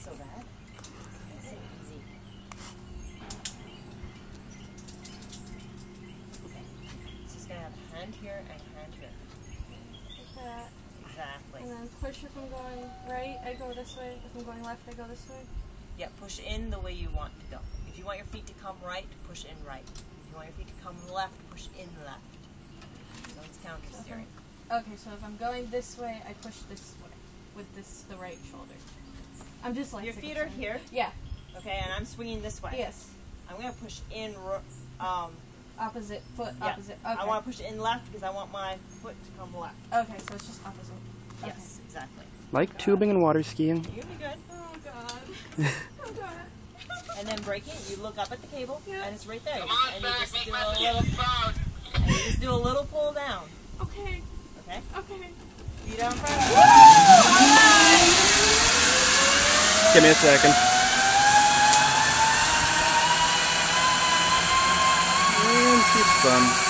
so bad. Easy. Okay. So it's gonna have a hand here and a hand here. Like that. Exactly. And then push if I'm going right, I go this way. If I'm going left, I go this way. Yeah, push in the way you want to go. If you want your feet to come right, push in right. If you want your feet to come left, push in left. So it's counter steering. Okay, so if I'm going this way, I push this way with this the right shoulder. I'm just like Your feet are here, Yeah. okay, and I'm swinging this way. Yes. I'm gonna push in. Um, Opposite foot. Yeah. Opposite. Okay. I want to push in left because I want my foot to come left. Okay, so it's just opposite. Okay. Yes, exactly. Like tubing and water skiing. You'll be good. Oh god. oh god. And then braking, you look up at the cable, Yeah. and it's right there. Come on, and you just make do my a little, proud. and you just do a little pull down. Okay. Okay. Okay. Feet out front. Give me a second. And keep fun.